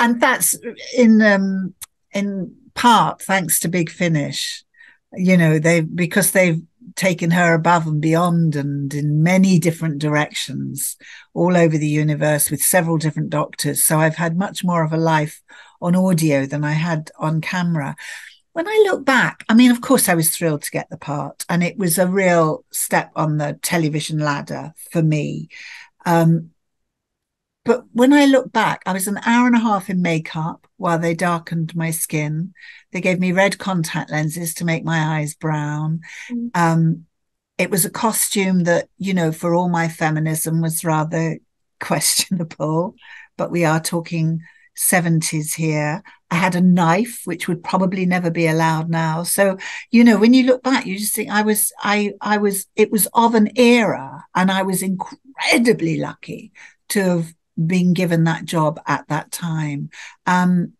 and that's in um, in part thanks to Big Finish. You know, they because they've taken her above and beyond and in many different directions all over the universe with several different doctors. So I've had much more of a life on audio than I had on camera. When I look back, I mean, of course, I was thrilled to get the part, and it was a real step on the television ladder for me. Um, but when I look back, I was an hour and a half in makeup while they darkened my skin. They gave me red contact lenses to make my eyes brown. Mm. Um, it was a costume that, you know, for all my feminism was rather questionable, but we are talking 70s here. I had a knife, which would probably never be allowed now. So, you know, when you look back, you just think I was, I, I was, it was of an era and I was incredibly lucky to have being given that job at that time. Um,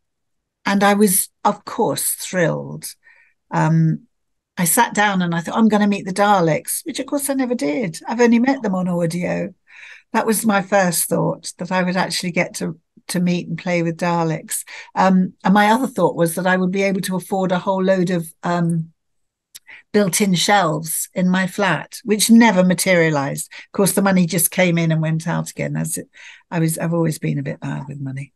and I was, of course, thrilled. Um, I sat down and I thought, I'm going to meet the Daleks, which of course I never did. I've only met them on audio. That was my first thought that I would actually get to to meet and play with Daleks. Um, and my other thought was that I would be able to afford a whole load of um, built-in shelves in my flat, which never materialized. Of course, the money just came in and went out again. As I was, I've always been a bit bad with money.